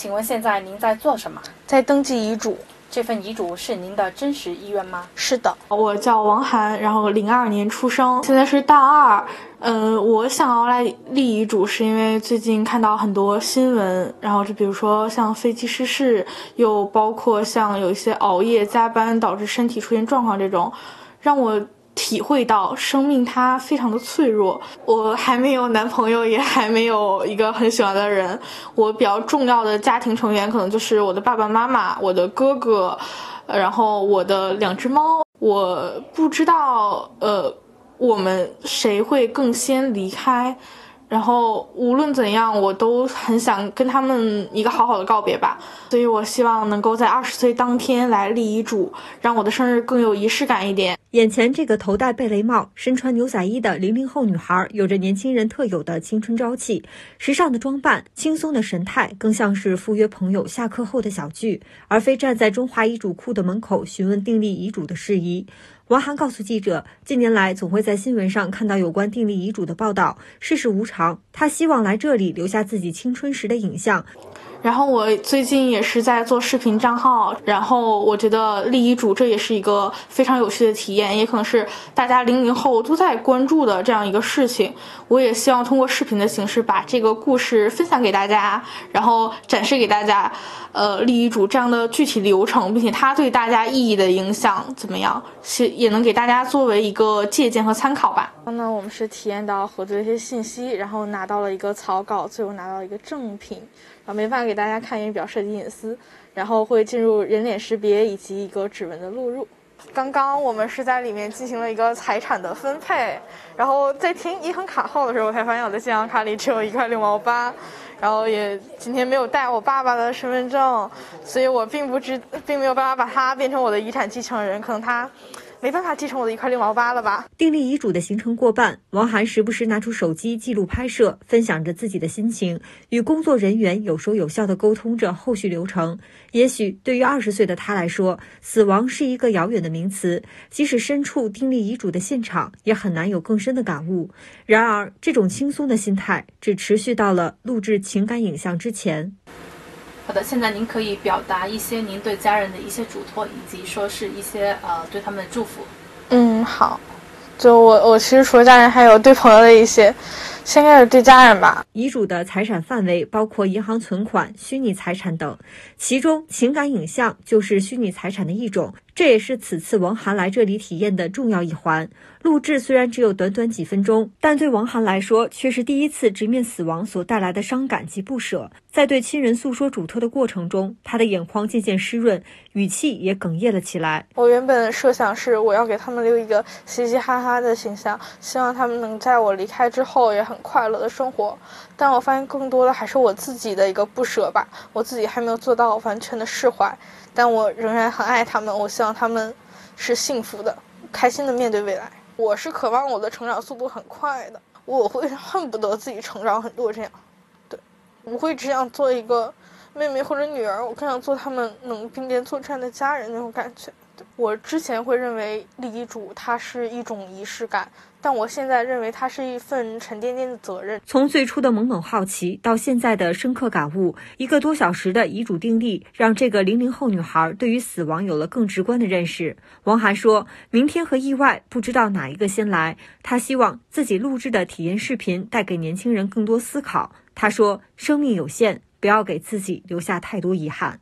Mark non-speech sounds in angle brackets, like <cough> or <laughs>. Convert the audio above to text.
请问现在您在做什么？在登记遗嘱。这份遗嘱是您的真实意愿吗？是的，我叫王涵，然后零二年出生，现在是大二。嗯，我想要来立遗嘱，是因为最近看到很多新闻，然后就比如说像飞机失事，又包括像有一些熬夜加班导致身体出现状况这种，让我。体会到生命它非常的脆弱。我还没有男朋友，也还没有一个很喜欢的人。我比较重要的家庭成员可能就是我的爸爸妈妈、我的哥哥，然后我的两只猫。我不知道，呃，我们谁会更先离开。然后无论怎样，我都很想跟他们一个好好的告别吧。所以我希望能够在二十岁当天来立遗嘱，让我的生日更有仪式感一点。眼前这个头戴贝雷帽、身穿牛仔衣的零零后女孩，有着年轻人特有的青春朝气，时尚的装扮、轻松的神态，更像是赴约朋友下课后的小聚，而非站在中华遗嘱库的门口询问订立遗嘱的事宜。王涵告诉记者，近年来总会在新闻上看到有关订立遗嘱的报道。世事无常，他希望来这里留下自己青春时的影像。然后我最近也是在做视频账号，然后我觉得立遗嘱这也是一个非常有趣的体验，也可能是大家零零后都在关注的这样一个事情。我也希望通过视频的形式把这个故事分享给大家，然后展示给大家，呃，立遗嘱这样的具体流程，并且它对大家意义的影响怎么样，是也能给大家作为一个借鉴和参考吧。刚刚我们是体验到核对一些信息，然后拿到了一个草稿，最后拿到一个正品。然后没办法给大家看，因为比较涉及隐私。然后会进入人脸识别以及一个指纹的录入。刚刚我们是在里面进行了一个财产的分配，然后在填银行卡号的时候，我才发现我的信用卡里只有一块六毛八。然后也今天没有带我爸爸的身份证，所以我并不知，并没有办法把他变成我的遗产继承人。可能他。没办法继承我的一块六毛八了吧？订立遗嘱的行程过半，王涵时不时拿出手机记录拍摄，分享着自己的心情，与工作人员有说有笑地沟通着后续流程。也许对于二十岁的他来说，死亡是一个遥远的名词，即使身处订立遗嘱的现场，也很难有更深的感悟。然而，这种轻松的心态只持续到了录制情感影像之前。好的，现在您可以表达一些您对家人的一些嘱托，以及说是一些呃对他们的祝福。嗯，好，就我我其实除了家人，还有对朋友的一些，先开始对家人吧。遗嘱的财产范围包括银行存款、虚拟财产等，其中情感影像就是虚拟财产的一种。这也是此次王涵来这里体验的重要一环。录制虽然只有短短几分钟，但对王涵来说却是第一次直面死亡所带来的伤感及不舍。在对亲人诉说嘱托的过程中，他的眼眶渐渐湿润，语气也哽咽了起来。我原本设想是我要给他们留一个嘻嘻哈哈的形象，希望他们能在我离开之后也很快乐的生活。但我发现更多的还是我自己的一个不舍吧，我自己还没有做到完全的释怀。但我仍然很爱他们，我希望他们是幸福的、开心的面对未来。我是渴望我的成长速度很快的，我会 <laughs> 恨不得自己成长很多这样。对，不会只想做一个妹妹或者女儿，我更想做他们能并肩作战的家人那种感觉。我之前会认为立遗嘱它是一种仪式感。但我现在认为它是一份沉甸甸的责任。从最初的懵懂好奇到现在的深刻感悟，一个多小时的遗嘱订立，让这个零零后女孩对于死亡有了更直观的认识。王涵说：“明天和意外，不知道哪一个先来。”他希望自己录制的体验视频带给年轻人更多思考。他说：“生命有限，不要给自己留下太多遗憾。”